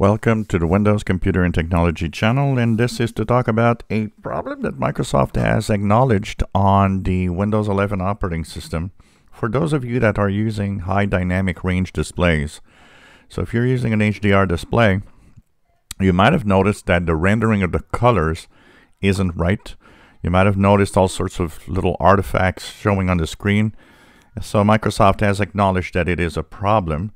Welcome to the Windows Computer and Technology channel and this is to talk about a problem that Microsoft has acknowledged on the Windows 11 operating system for those of you that are using high dynamic range displays. So if you're using an HDR display, you might have noticed that the rendering of the colors isn't right. You might have noticed all sorts of little artifacts showing on the screen. So Microsoft has acknowledged that it is a problem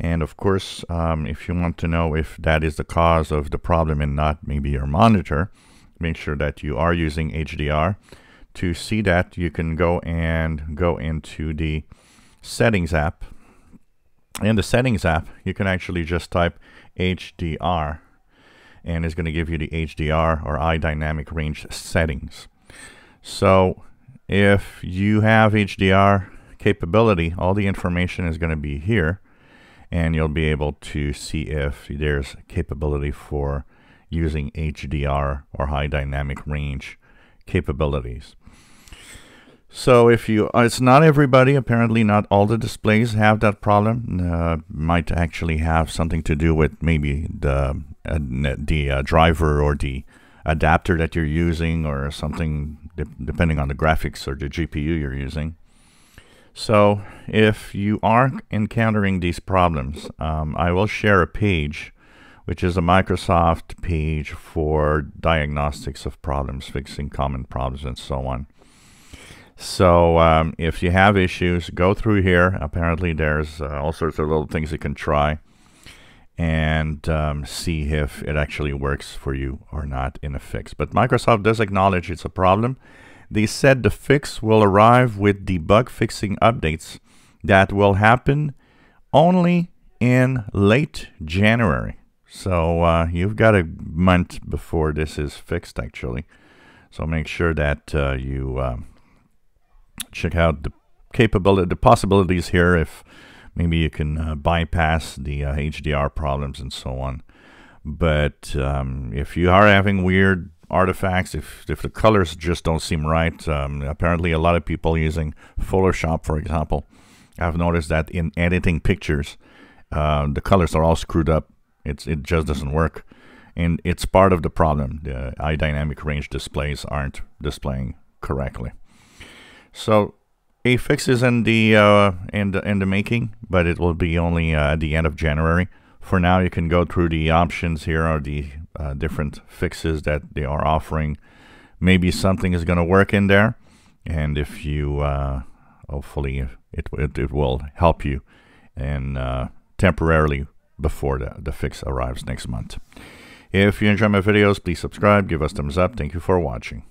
and of course, um, if you want to know if that is the cause of the problem and not maybe your monitor, make sure that you are using HDR. To see that, you can go and go into the Settings app. In the Settings app, you can actually just type HDR and it's going to give you the HDR or High Dynamic Range settings. So if you have HDR capability, all the information is going to be here and you'll be able to see if there's capability for using HDR or high dynamic range capabilities. So if you, uh, it's not everybody, apparently not all the displays have that problem. Uh, might actually have something to do with maybe the, uh, the uh, driver or the adapter that you're using or something de depending on the graphics or the GPU you're using. So if you are encountering these problems, um, I will share a page, which is a Microsoft page for diagnostics of problems, fixing common problems, and so on. So um, if you have issues, go through here. Apparently there's uh, all sorts of little things you can try and um, see if it actually works for you or not in a fix. But Microsoft does acknowledge it's a problem they said the fix will arrive with the bug fixing updates that will happen only in late January. So uh, you've got a month before this is fixed, actually. So make sure that uh, you uh, check out the capability, the possibilities here. If maybe you can uh, bypass the HDR uh, problems and so on. But um, if you are having weird artifacts, if, if the colors just don't seem right, um, apparently a lot of people using Photoshop, for example, I've noticed that in editing pictures, uh, the colors are all screwed up. It's It just doesn't work. And it's part of the problem. The high dynamic range displays aren't displaying correctly. So a fix is in the, uh, in the, in the making, but it will be only uh, at the end of January. For now, you can go through the options here or the uh, different fixes that they are offering. Maybe something is going to work in there, and if you, uh, hopefully, it, it, it will help you and uh, temporarily before the, the fix arrives next month. If you enjoy my videos, please subscribe, give us thumbs up. Thank you for watching.